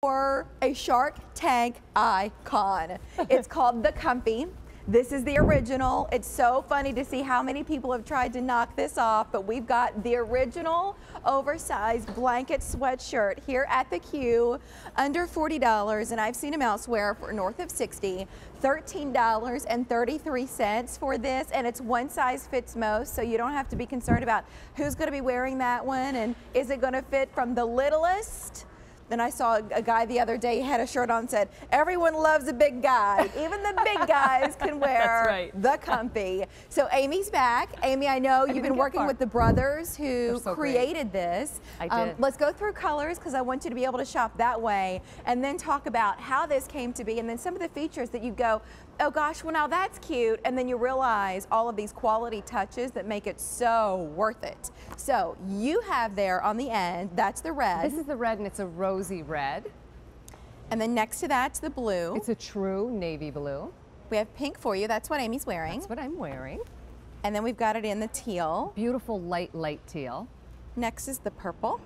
for a Shark Tank icon. It's called the Comfy. This is the original. It's so funny to see how many people have tried to knock this off, but we've got the original oversized blanket sweatshirt here at the Q, under $40, and I've seen them elsewhere for north of 60, $13.33 for this, and it's one size fits most, so you don't have to be concerned about who's gonna be wearing that one, and is it gonna fit from the littlest then I saw a guy the other day had a shirt on said, everyone loves a big guy. Even the big guys can wear right. the comfy. So Amy's back. Amy, I know I you've been working with the brothers who so created great. this. I um, did. let's go through colors because I want you to be able to shop that way and then talk about how this came to be and then some of the features that you go, oh gosh, well now that's cute. And then you realize all of these quality touches that make it so worth it. So you have there on the end, that's the red. This is the red and it's a rosy red. And then next to that's the blue. It's a true navy blue. We have pink for you, that's what Amy's wearing. That's what I'm wearing. And then we've got it in the teal. Beautiful light, light teal. Next is the purple.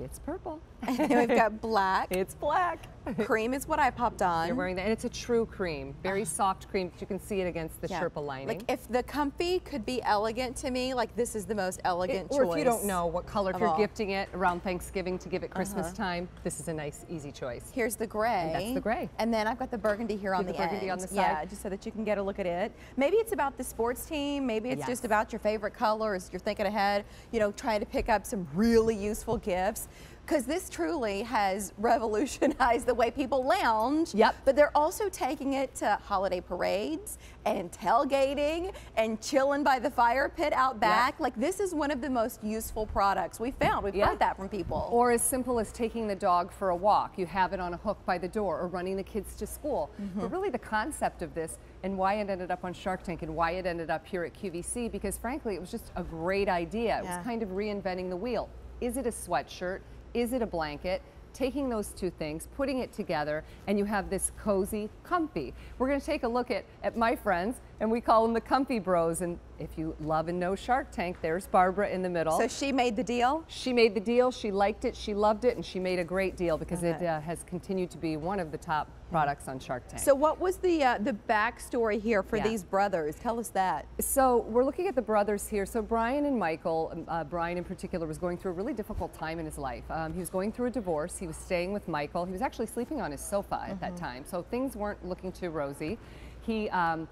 It's purple. and then we've got black. It's black. cream is what I popped on. You're wearing that, and it's a true cream, very uh, soft cream. You can see it against the yeah. Sherpa lining. Like if the comfy could be elegant to me, like this is the most elegant it, or choice. Or if you don't know what color, if you're all. gifting it around Thanksgiving to give it Christmas uh -huh. time, this is a nice, easy choice. Here's the gray. And that's the gray. And then I've got the burgundy here on the, the burgundy end. on the side. Yeah, just so that you can get a look at it. Maybe it's about the sports team. Maybe it's yes. just about your favorite colors. You're thinking ahead, you know, trying to pick up some really useful gifts because this truly has revolutionized the way people lounge. Yep. But they're also taking it to holiday parades and tailgating and chilling by the fire pit out back. Yep. Like this is one of the most useful products we found. We've yep. heard that from people. Or as simple as taking the dog for a walk. You have it on a hook by the door or running the kids to school. Mm -hmm. But really the concept of this and why it ended up on Shark Tank and why it ended up here at QVC because frankly it was just a great idea. Yeah. It was kind of reinventing the wheel. Is it a sweatshirt? Is it a blanket? Taking those two things, putting it together, and you have this cozy, comfy. We're gonna take a look at, at my friends and we call them the comfy bros. And if you love and know Shark Tank, there's Barbara in the middle. So she made the deal? She made the deal, she liked it, she loved it, and she made a great deal because okay. it uh, has continued to be one of the top products on Shark Tank. So what was the uh, the backstory here for yeah. these brothers? Tell us that. So we're looking at the brothers here. So Brian and Michael, um, uh, Brian in particular was going through a really difficult time in his life. Um, he was going through a divorce, he was staying with Michael, he was actually sleeping on his sofa at mm -hmm. that mm-hmm. time. So things weren't looking too rosy. He um,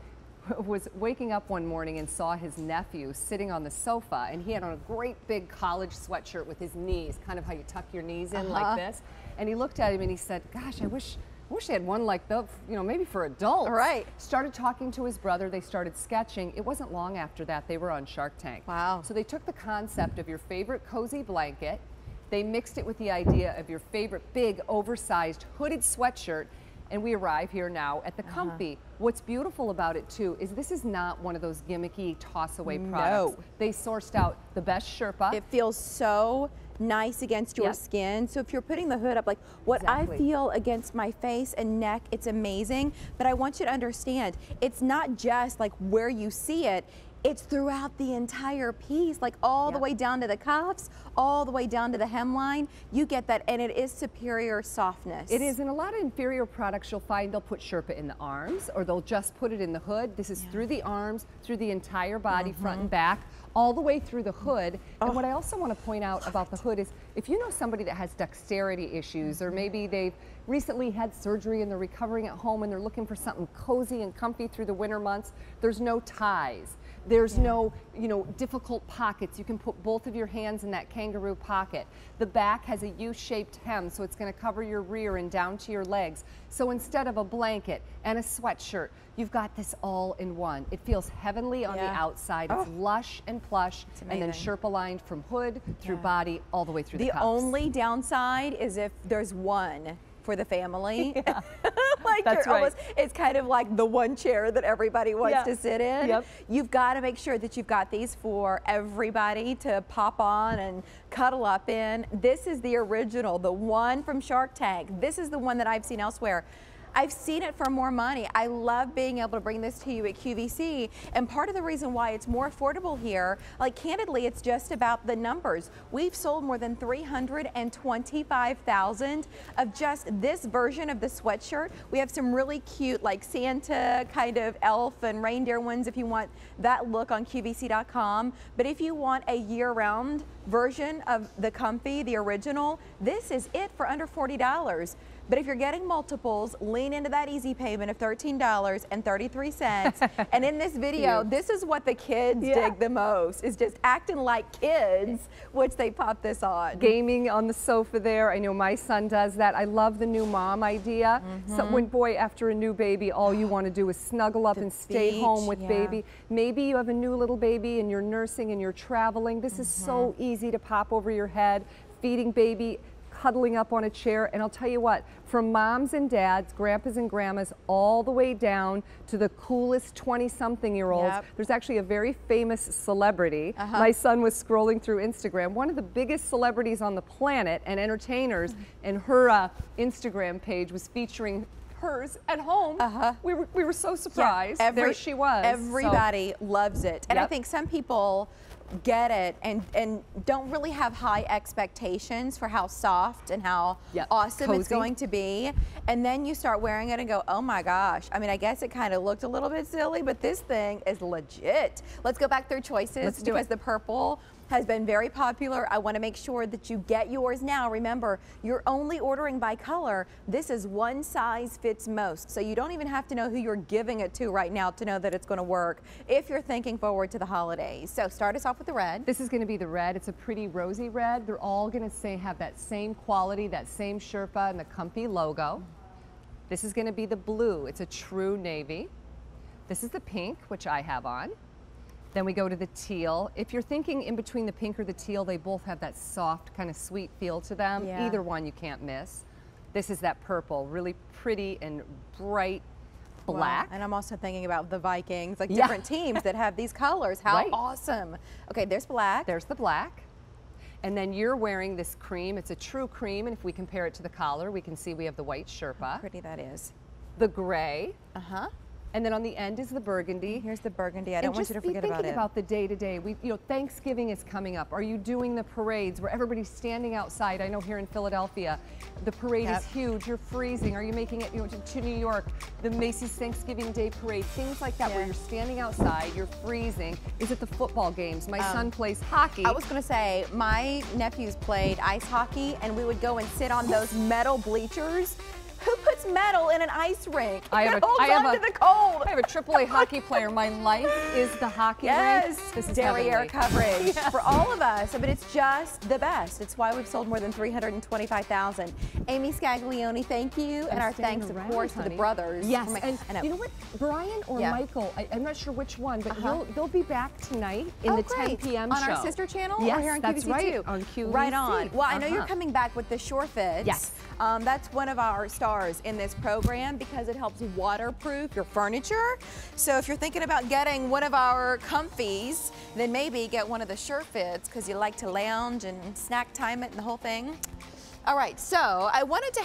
was waking up one morning and saw his nephew sitting on the sofa and he had on a great big college sweatshirt with his knees, kind of how you tuck your knees in uh -huh. like uh-huh. this. And he looked at him and he said, gosh, I wish, I wish they had one like that, you know, maybe for adults. Right. Started talking to his brother. They started sketching. It wasn't long after that they were on Shark Tank. Wow. So they took the concept of your favorite cozy blanket, they mixed it with the idea of your favorite big oversized hooded sweatshirt and we arrive here now at the uh -huh. Comfy. What's beautiful about it too is this is not one of those gimmicky toss away products. No. They sourced out the best Sherpa. It feels so nice against your yep. skin. So if you're putting the hood up, like what exactly. I feel against my face and neck, it's amazing. But I want you to understand, it's not just like where you see it, it's throughout the entire piece, like all yep. the way down to the cuffs, all the way down to the hemline. You get that, and it is superior softness. It is, and a lot of inferior products you'll find they'll put Sherpa in the arms, or they'll just put it in the hood. This is yeah. through the arms, through the entire body, mm -hmm. front and back, all the way through the hood. Oh. And what I also want to point out about the hood is, if you know somebody that has dexterity issues, or mm-hmm. maybe they've recently had surgery and they're recovering at home and they're looking for something cozy and comfy through the winter months, there's no ties. There's yeah. no, you know, difficult pockets. You can put both of your hands in that kangaroo pocket. The back has a U-shaped hem, so it's going to cover your rear and down to your legs. So instead of a blanket and a sweatshirt, you've got this all in one. It feels heavenly on yeah. the outside. It's oh. lush and plush, and then Sherpa lined from hood through yeah. body all the way through the, the cuffs. only downside is if there's one for the family. Yeah. like That's right. Almost, it's kind of like the one chair that everybody wants yeah. to sit in. Yep. You've got to make sure that you've got these for everybody to pop on and cuddle up in. This is the original, the one from Shark Tank. This is the one that I've seen elsewhere. I've seen it for more money. I love being able to bring this to you at QVC. And part of the reason why it's more affordable here, like candidly, it's just about the numbers. We've sold more than 325,000 of just this version of the sweatshirt. We have some really cute like Santa kind of elf and reindeer ones if you want that look on QVC.com. But if you want a year-round version of the comfy, the original, this is it for under $40. But if you're getting multiples, lean into that easy payment of $13.33. and in this video, this is what the kids Yeah. dig the most, is just acting like kids, which they pop this on. Gaming on the sofa there. I know my son does that. I love the new mom idea. Mm-hmm. So when boy, after a new baby, all you want to do is snuggle up The and stay home with yeah. baby. Maybe you have a new little baby and you're nursing and you're traveling. This is so Mm-hmm. easy to pop over your head, feeding baby, cuddling up on a chair. And I'll tell you what, from moms and dads, grandpas and grandmas, all the way down to the coolest 20 something year olds. Yep. There's actually a very famous celebrity. Uh-huh. My son was scrolling through Instagram, one of the biggest celebrities on the planet and entertainers, and her uh, Instagram page was featuring hers at home. Uh-huh. We were we were so Yeah, surprised. there she was. So- Everybody loves it. And I think some people get it and, and don't really have high expectations for how soft and how Yep. awesome it's going to be. And then you start wearing it and go, oh my gosh. I mean, I guess it kind of looked a little bit silly, but this thing is legit. Let's go back through choices Let's do because the purple has been very popular. I want to make sure that you get yours now. Remember, you're only ordering by color. This is one size fits most. So you don't even have to know who you're giving it to right now to know that it's going to work if you're thinking forward to the holidays. So start us off with the red. This is going to be the red. It's a pretty rosy red. They're all going to say have that same quality, that same Sherpa and the Comfy logo. This is going to be the blue. It's a true navy. This is the pink, which I have on. Then we go to the teal. If you're thinking in between the pink or the teal, they both have that soft, kind of sweet feel to them. Yeah. Either one you can't miss. This is that purple, really pretty and bright Wow. black. And I'm also thinking about the Vikings, like Yeah. different teams that have these colors. How Right. awesome. Okay, there's black. There's the black. And then you're wearing this cream. It's a true cream, and if we compare it to the collar, we can see we have the white Sherpa, Pretty that is. the gray, Uh-huh. And then on the end is the burgundy. Here's the burgundy. I and don't want you to forget about it. Just be thinking about the day to day. We, you know, Thanksgiving is coming up. Are you doing the parades where everybody's standing outside? I know here in Philadelphia, the parade Yep. is huge. You're freezing. Are you making it, you know, to, to New York? The Macy's Thanksgiving Day Parade, things like that, where you're standing outside, you're freezing. Is it the football games? My son plays hockey. Um, I was going to say, my nephews played ice hockey, and we would go and sit on those metal bleachers. Who puts metal in an ice rink? I have it a- holds I have on a- to the cold. I have a AAA hockey player. My life is the hockey Yes, rink. This is derriere coverage for all of us. But it's just the best. It's why we've sold more than 325,000. Amy Scaglione, thank you. and I'm our staying thanks, of around, course, to the brothers. Yes, my- and you know what, Brian or Yeah. Michael, I, I'm not sure which one, but Uh-huh. they'll, they'll be back tonight in Oh, the 10 great. p.m. on show. our sister channel Yes, or here on that's QVC right, on QVC. Right on. Well, I know you're Uh-huh. coming back with the Sure Fits. Yes. Um, that's one of our stars in this program because it helps waterproof your furniture. So if you're thinking about getting one of our comfies, then maybe get one of the Sure Fits because you like to lounge and snack time it and the whole thing. All right, so I wanted to